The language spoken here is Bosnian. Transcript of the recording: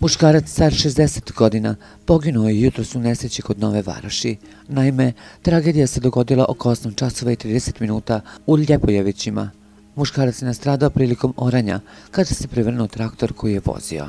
Muškarac star 60 godina poginuo je jutro su nesreći kod Nove Varoši. Naime, tragedija se dogodila oko 8 časova i 30 minuta u Ljepojevićima. Muškarac je nastradao prilikom oranja kada se prevrnuo traktor koji je vozio.